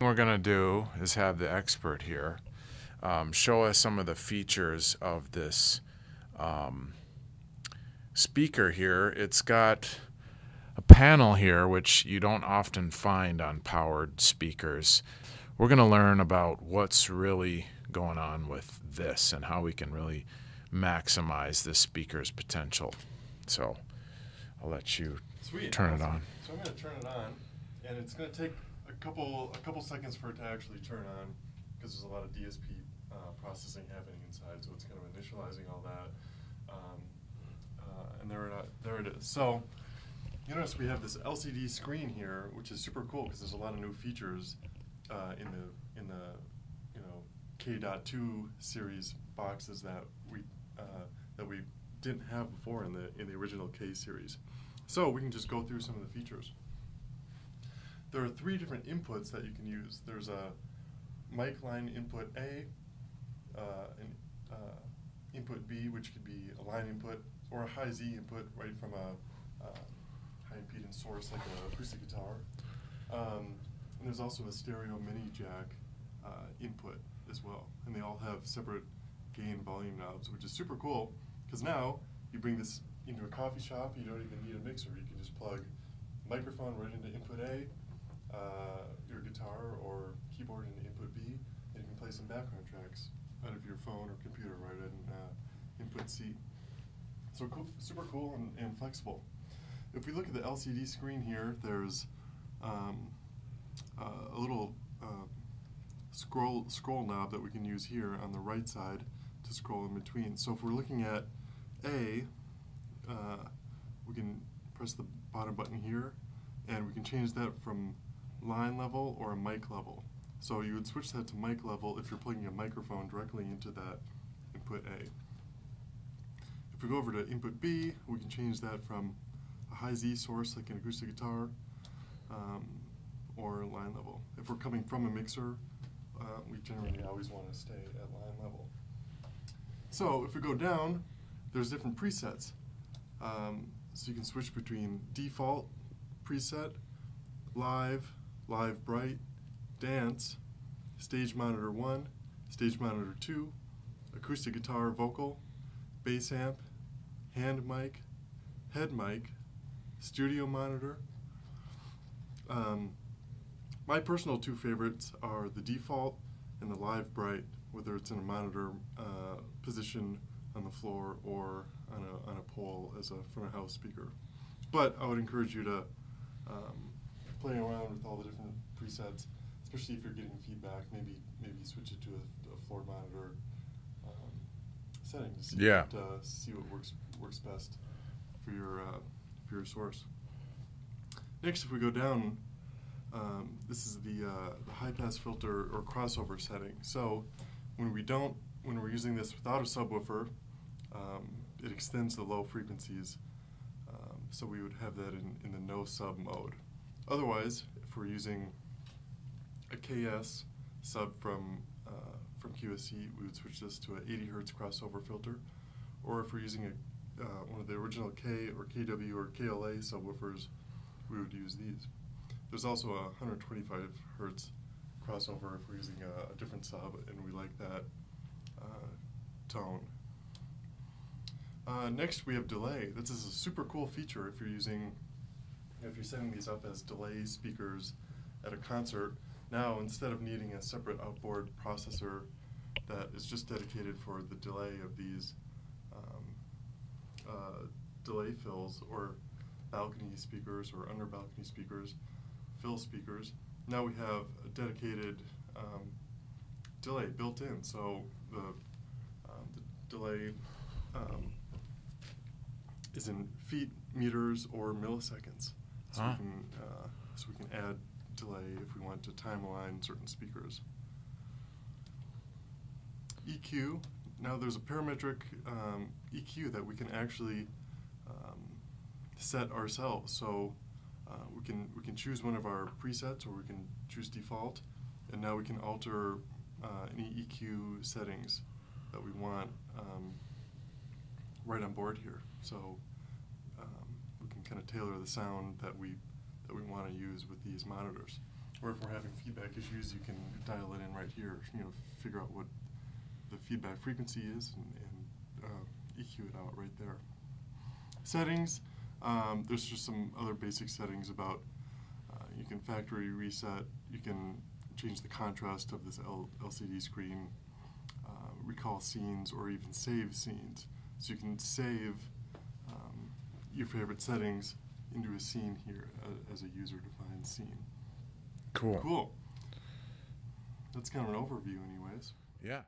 we're going to do is have the expert here um, show us some of the features of this um, speaker here. It's got a panel here which you don't often find on powered speakers. We're going to learn about what's really going on with this and how we can really maximize this speaker's potential. So I'll let you Sweet. turn awesome. it on. So I'm going to turn it on, and it's going to take couple a couple seconds for it to actually turn on because there's a lot of DSP uh, processing happening inside. So it's kind of initializing all that, um, uh, and there it, there it is. So you notice we have this LCD screen here, which is super cool because there's a lot of new features uh, in the in the you know K.2 series boxes that we uh, that we didn't have before in the in the original K series. So we can just go through some of the features. There are three different inputs that you can use. There's a mic line input A, uh, an uh, input B, which could be a line input, or a high Z input right from a uh, high impedance source like an acoustic guitar. Um, and there's also a stereo mini jack uh, input as well. And they all have separate gain volume knobs, which is super cool because now you bring this into a coffee shop, you don't even need a mixer. You can just plug microphone right into input A, uh, your guitar or keyboard into input B, and you can play some background tracks out of your phone or computer right in uh, input C. So cool, super cool and, and flexible. If we look at the LCD screen here, there's um, uh, a little uh, scroll scroll knob that we can use here on the right side to scroll in between. So if we're looking at A, uh, we can press the bottom button here, and we can change that from line level or a mic level. So you would switch that to mic level if you're plugging a microphone directly into that input A. If we go over to input B, we can change that from a high Z source like an acoustic guitar um, or line level. If we're coming from a mixer, uh, we generally always want to stay at line level. So if we go down, there's different presets. Um, so you can switch between default preset, live, live bright, dance, stage monitor 1, stage monitor 2, acoustic guitar vocal, bass amp, hand mic, head mic, studio monitor. Um, my personal two favorites are the default and the live bright, whether it's in a monitor uh, position on the floor or on a, on a pole as a front of house speaker. But I would encourage you to um, play around with all the different presets, especially if you're getting feedback. Maybe maybe switch it to a, a floor monitor um, setting to see Yeah. what, uh, see what works works best for your uh, for your source. Next, if we go down, um, this is the, uh, the high pass filter or crossover setting. So when we don't, when we're using this without a subwoofer, um, it extends the low frequencies. Um, so we would have that in, in the no sub mode. Otherwise, if we're using a KS sub from uh, from QSC, we would switch this to an 80 hertz crossover filter. Or if we're using a, uh, one of the original K or KW or KLA subwoofers, we would use these. There's also a 125 hertz crossover if we're using a, a different sub, and we like that uh, tone. Uh, next, we have delay. This is a super cool feature if you're using, if you're setting these up as delay speakers at a concert. Now, instead of needing a separate outboard processor that is just dedicated for the delay of these um, uh, delay fills or balcony speakers or under balcony speakers, fill speakers, now we have a dedicated um, delay built in. So the, um, the delay um, is in feet, meters, or milliseconds. So, Ah. we can, uh, so we can add delay if we want to time align certain speakers. EQ, now there's a parametric um, EQ that we can actually um, set ourselves. So uh, we can we can choose one of our presets or we can choose default, and now we can alter uh, any EQ settings that we want um, right on board here. So kind of tailor the sound that we that we want to use with these monitors. or if we're having feedback issues, you can dial it in right here, you know, figure out what the feedback frequency is and, and uh, EQ it out right there. Settings, um, there's just some other basic settings about, uh, you can factory reset, you can change the contrast of this L LCD screen, uh, recall scenes, or even save scenes. So you can save your favorite settings into a scene here uh, as a user-defined scene. Cool. Cool. That's kind of an overview anyways. Yeah.